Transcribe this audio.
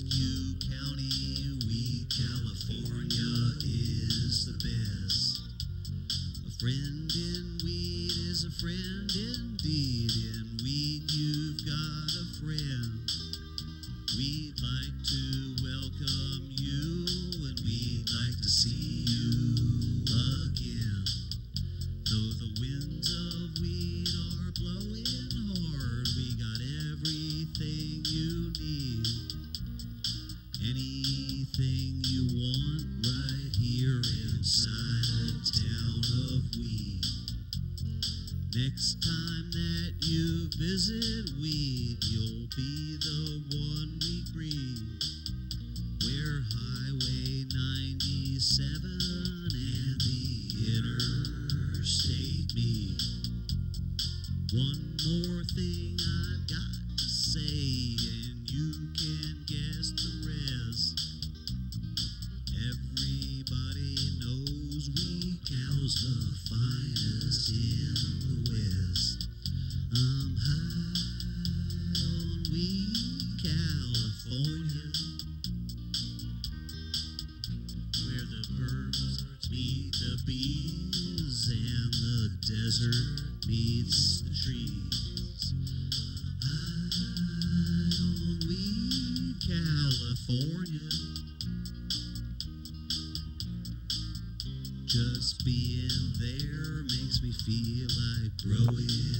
County, Weed California is the best. A friend in weed is a friend indeed. In weed, you've got Next time that you visit Weed, you'll be the one we greet. Where Highway 97 and the interstate meet. One bees and the desert meets the trees. Weed, California. Just being there makes me feel like growing